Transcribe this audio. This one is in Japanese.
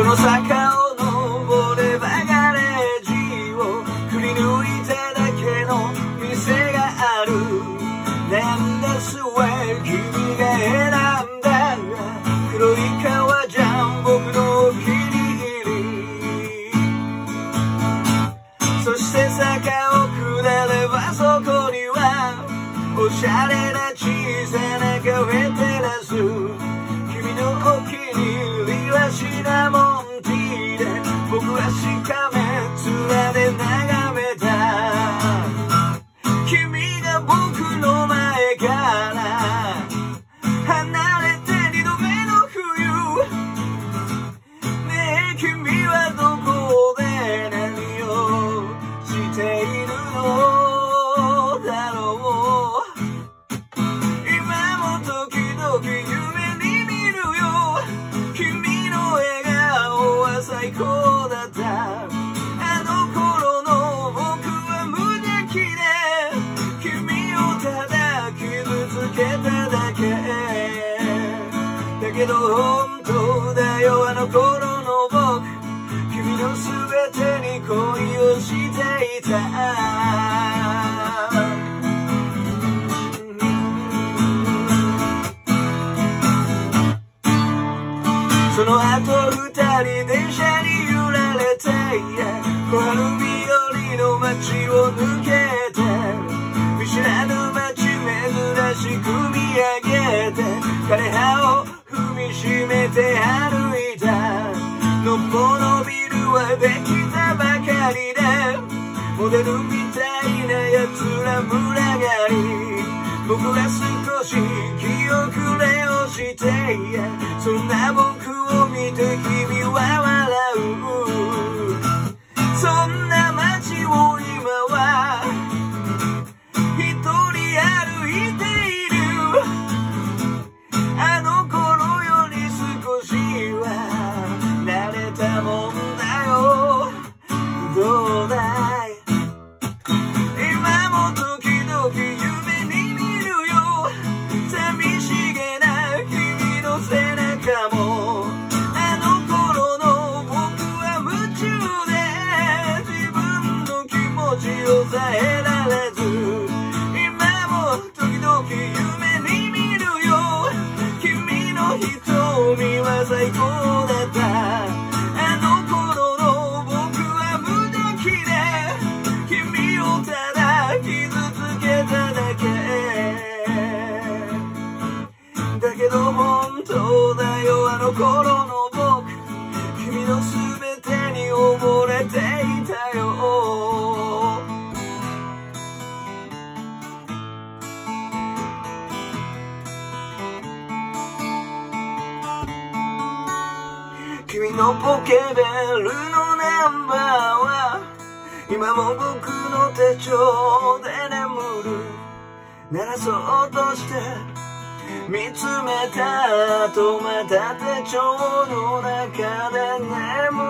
この坂を登ればガレージをくり抜いただけの店がある。なんだすわ君が選んだ黒い革ジャン僕のお気に入り。そして坂を下ればそこにはおしゃれな小さなカフェテラス。君のお気に入りはシナモン僕けど本当だよあの頃の僕君の全てに恋をしていた。その後二人電車に揺られて小春日和の街を抜けできたばかりでモデルみたいな奴ら群がり僕は少し気遅れをしてそんな僕今も時々夢に見るよ。寂しげな君の背中も。あの頃の僕は夢中で。自分の気持ちを抑えられず。今も時々夢に見るよ。君の瞳は最高。ど本当だよあの頃の僕君の全てに溺れていたよ。君のポケベルのナンバーは今も僕の手帳で眠る。鳴らそうとして見つめた後また手帳の中で眠る